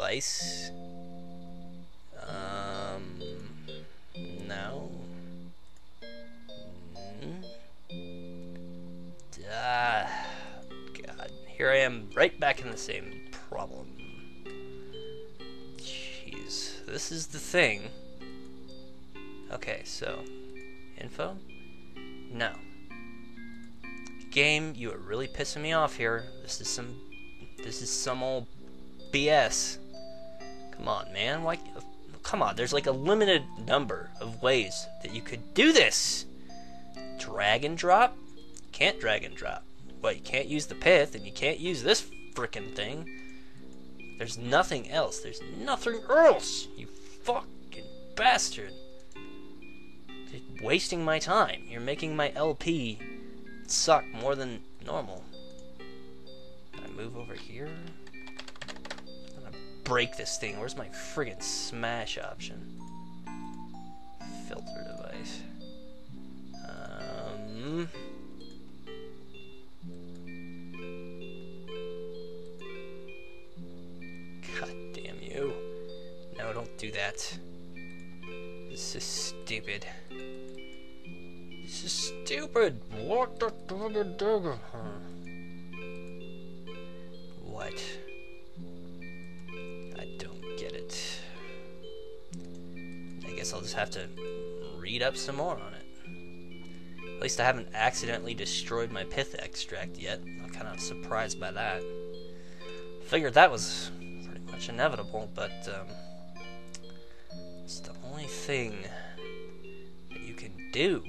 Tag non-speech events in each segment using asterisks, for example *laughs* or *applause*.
device. Um, no. Mm. Ah, God, here I am, right back in the same problem. Jeez, this is the thing. Okay, so info. No. Game, you are really pissing me off here. This is some, this is some old BS. Come on, man. Why? Come on. There's like a limited number of ways that you could do this. Drag and drop? Can't drag and drop. Well, you can't use the pith, and you can't use this frickin' thing. There's nothing else. There's nothing else. You fucking bastard. You're wasting my time. You're making my LP suck more than normal. Can I move over here? Break this thing. Where's my friggin' smash option? Filter device. Um. God damn you. No, don't do that. This is stupid. This is stupid. What the? What? Guess I'll just have to read up some more on it. At least I haven't accidentally destroyed my pith extract yet. I'm kind of surprised by that. Figured that was pretty much inevitable, but um, it's the only thing that you can do.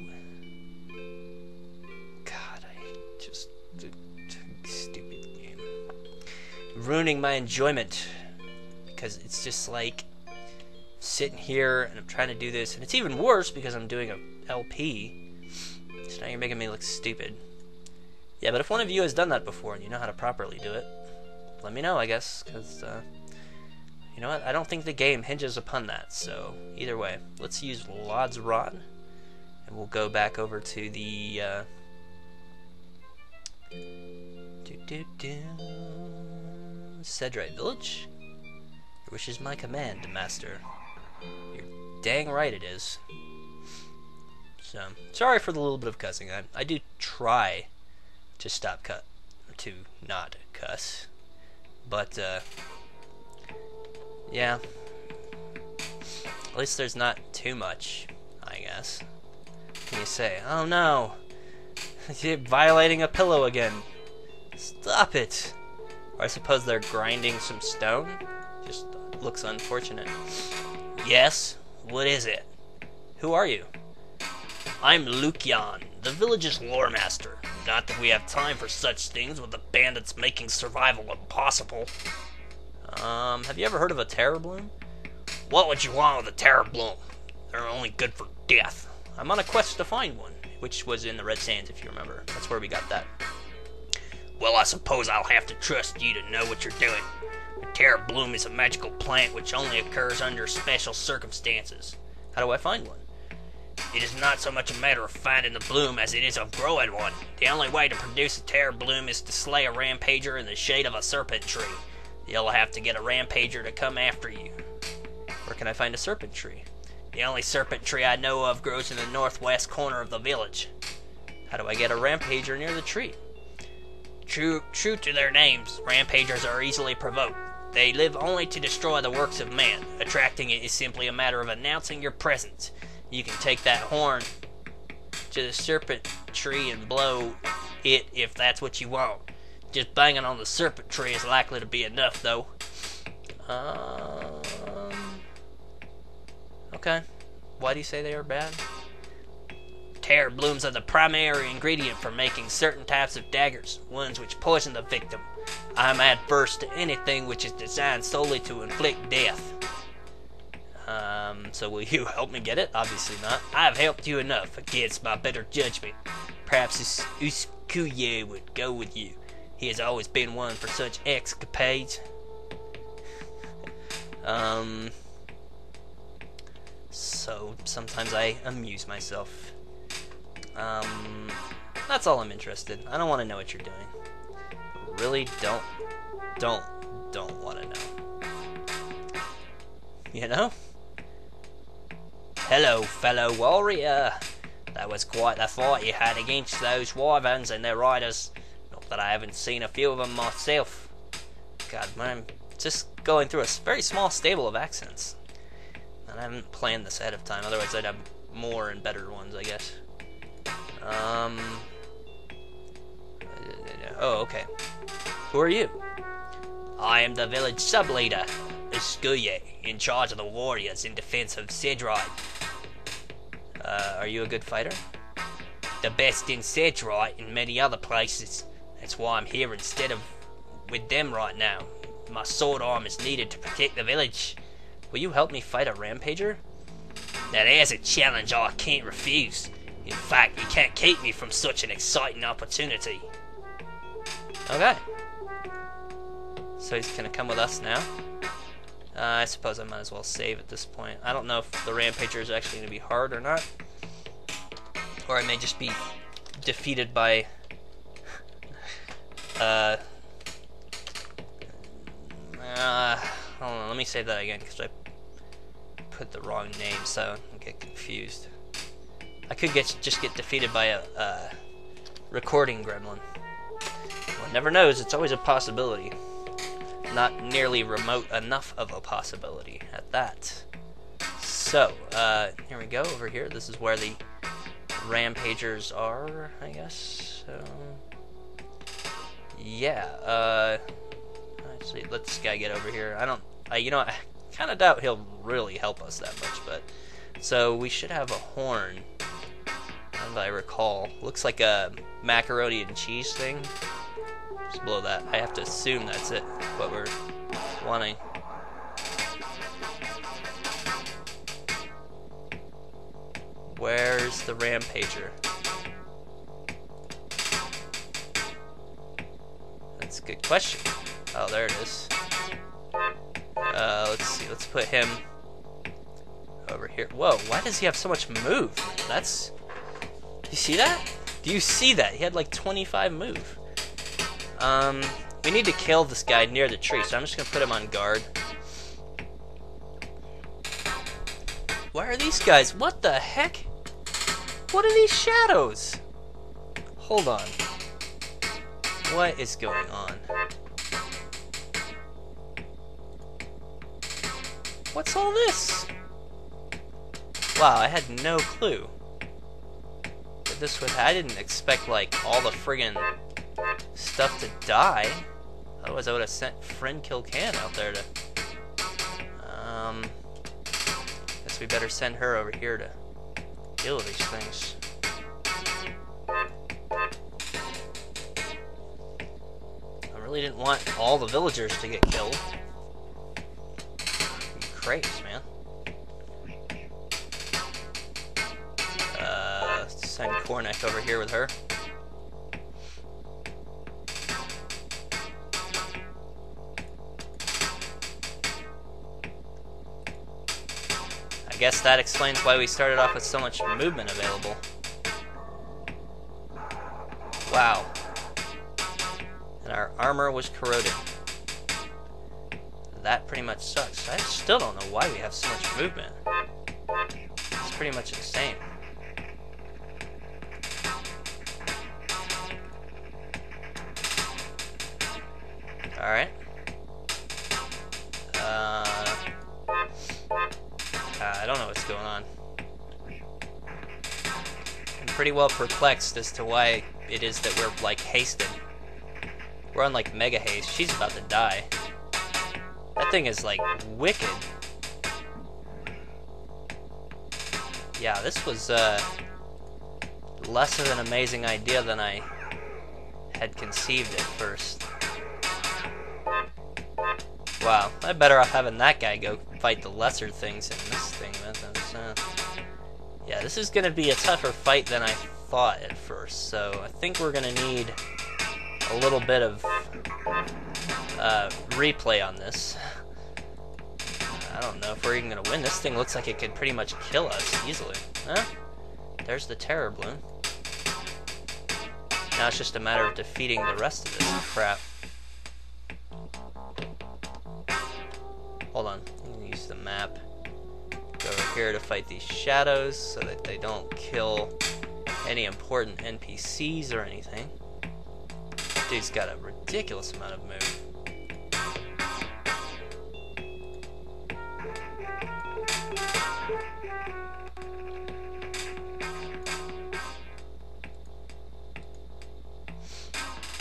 God, I just stupid game, ruining my enjoyment because it's just like sitting here and I'm trying to do this, and it's even worse because I'm doing a LP. So now you're making me look stupid. Yeah, but if one of you has done that before and you know how to properly do it, let me know, I guess, because, uh, you know what? I don't think the game hinges upon that, so either way, let's use Lod's Rod, and we'll go back over to the, uh, do do do, Cedrite Village. Wish is my command, Master. Dang right it is. So, sorry for the little bit of cussing. I, I do try to stop cut, to not cuss. But, uh, yeah. At least there's not too much, I guess. Can you say? Oh no! *laughs* You're violating a pillow again. Stop it! Or I suppose they're grinding some stone? Just looks unfortunate. Yes? What is it? Who are you? I'm Lucian, the village's lore master. Not that we have time for such things with the bandits making survival impossible. Um, have you ever heard of a terror bloom? What would you want with a terror bloom? They're only good for death. I'm on a quest to find one, which was in the Red Sands, if you remember. That's where we got that. Well, I suppose I'll have to trust you to know what you're doing. A terror bloom is a magical plant which only occurs under special circumstances. How do I find one? It is not so much a matter of finding the bloom as it is of growing one. The only way to produce a terror bloom is to slay a rampager in the shade of a serpent tree. You'll have to get a rampager to come after you. Where can I find a serpent tree? The only serpent tree I know of grows in the northwest corner of the village. How do I get a rampager near the tree? True, true to their names, rampagers are easily provoked. They live only to destroy the works of man. Attracting it is simply a matter of announcing your presence. You can take that horn to the serpent tree and blow it if that's what you want. Just banging on the serpent tree is likely to be enough, though. Um. Okay. Why do you say they are bad? Terror blooms are the primary ingredient for making certain types of daggers, ones which poison the victim. I'm adverse to anything which is designed solely to inflict death. Um, so will you help me get it? Obviously not. I've helped you enough against my better judgment. Perhaps Uskuye would go with you. He has always been one for such escapades. um, so sometimes I amuse myself. Um, that's all I'm interested. I don't want to know what you're doing. Really don't, don't, don't want to know. you know? Hello, fellow warrior. That was quite the fight you had against those wyverns and their riders. Not that I haven't seen a few of them myself. God, man, I'm just going through a very small stable of accents. And I haven't planned this ahead of time, otherwise I'd have more and better ones, I guess. Um. Oh, okay. Who are you? I am the village sub-leader, Iskuye, in charge of the warriors in defense of Sedride. Uh, are you a good fighter? The best in Sedrite and many other places. That's why I'm here instead of with them right now. My sword arm is needed to protect the village. Will you help me fight a rampager? Now there's a challenge I can't refuse. In fact, you can't keep me from such an exciting opportunity. Okay. So he's gonna come with us now. Uh, I suppose I might as well save at this point. I don't know if the Rampager is actually gonna be hard or not. Or I may just be defeated by... *laughs* uh... Uh, hold on, let me say that again, because I put the wrong name, so I get confused. I could get just get defeated by a, a recording gremlin. One never knows, it's always a possibility. Not nearly remote enough of a possibility at that. So, uh, here we go, over here. This is where the rampagers are, I guess. So, yeah, uh, actually, let this guy get over here. I don't, I, you know, I kind of doubt he'll really help us that much, but, so we should have a horn as I recall. Looks like a macaroni and cheese thing. Just below that. I have to assume that's it, what we're wanting. Where's the Rampager? That's a good question. Oh, there it is. Uh, let's see, let's put him over here. Whoa, why does he have so much move? That's you see that? Do you see that? He had like 25 move. Um, we need to kill this guy near the tree, so I'm just gonna put him on guard. Why are these guys? What the heck? What are these shadows? Hold on. What is going on? What's all this? Wow, I had no clue this would I didn't expect like all the friggin' stuff to die. Otherwise I would have sent friend Kilcan out there to um guess we better send her over here to deal with these things. I really didn't want all the villagers to get killed. Crazy, man. Uh, send Cornick over here with her. Guess that explains why we started off with so much movement available. Wow. And our armor was corroded. That pretty much sucks. I still don't know why we have so much movement. It's pretty much insane. Alright. Pretty well perplexed as to why it is that we're, like, hasted. We're on, like, mega haste. She's about to die. That thing is, like, wicked. Yeah, this was, uh, less of an amazing idea than I had conceived at first. Wow, I'm better off having that guy go fight the lesser things in this thing. Uh, yeah, this is going to be a tougher fight than I thought at first, so I think we're going to need a little bit of uh, replay on this. I don't know if we're even going to win. This thing looks like it could pretty much kill us easily. Huh? There's the terror bloom. Now it's just a matter of defeating the rest of this crap. hold on. Use the map. Over here to fight these shadows so that they don't kill any important NPCs or anything. Dude's got a ridiculous amount of move.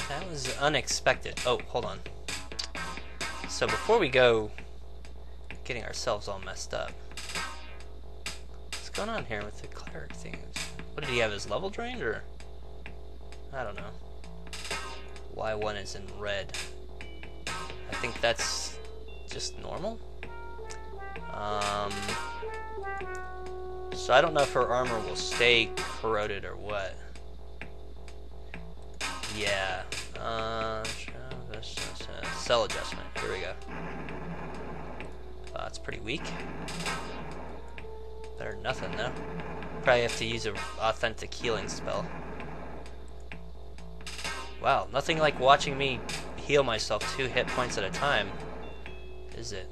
That was unexpected. Oh, hold on. So before we go getting ourselves all messed up, what's going on here with the cleric things? What did he have his level drained or? I don't know. Y1 is in red. I think that's just normal. Um, so I don't know if her armor will stay corroded or what. Yeah. Uh, cell adjustment. Here we go. Uh, it's pretty weak. Better than nothing though. Probably have to use an authentic healing spell. Wow, nothing like watching me heal myself two hit points at a time, is it?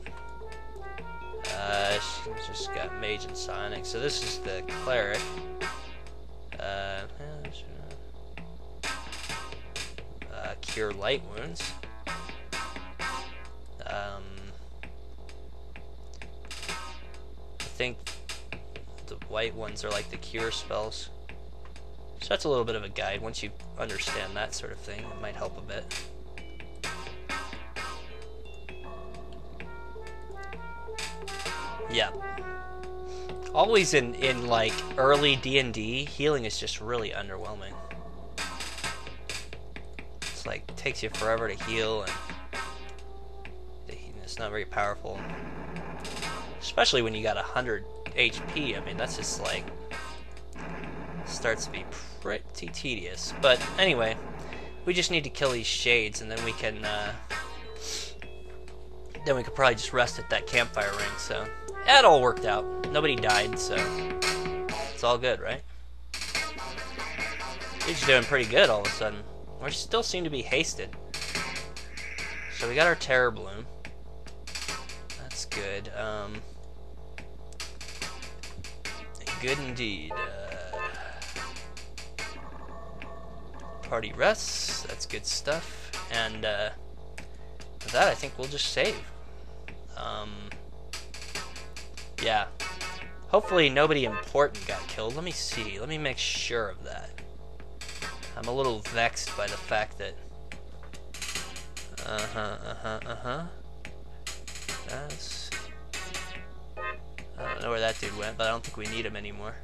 Uh, she's just got Mage and Sonic. So this is the Cleric. Uh, uh, cure light wounds. Um, I think white ones are like the cure spells. So that's a little bit of a guide. Once you understand that sort of thing, it might help a bit. Yeah. Always in, in like early D&D, healing is just really underwhelming. It's like, takes you forever to heal and it's not very powerful. Especially when you got a 100 HP, I mean, that's just like, starts to be pretty tedious. But anyway, we just need to kill these shades and then we can, uh, then we could probably just rest at that campfire ring, so that all worked out. Nobody died, so it's all good, right? He's doing pretty good all of a sudden. We still seem to be hasted. So we got our Terror Bloom. That's good. Um, good indeed. Uh, party rests. That's good stuff. And uh, with that, I think we'll just save. Um, yeah. Hopefully nobody important got killed. Let me see. Let me make sure of that. I'm a little vexed by the fact that... Uh-huh, uh-huh, uh-huh. That's... Know where that dude went, but I don't think we need him anymore.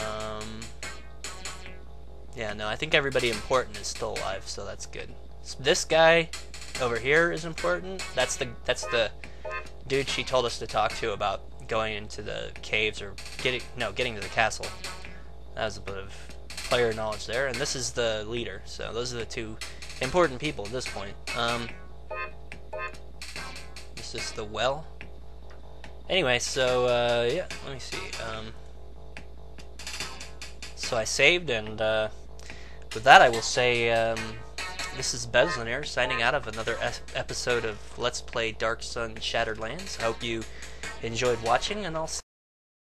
Um... Yeah, no, I think everybody important is still alive, so that's good. So this guy over here is important. That's the that's the dude she told us to talk to about going into the caves or getting no getting to the castle. That was a bit of player knowledge there, and this is the leader. So those are the two important people at this point. Um, this is the well. Anyway, so uh, yeah, let me see. Um, so I saved, and uh, with that, I will say. Um, this is Bezlonir signing out of another episode of Let's Play Dark Sun Shattered Lands. I hope you enjoyed watching, and I'll